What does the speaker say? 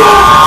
Hallelujah.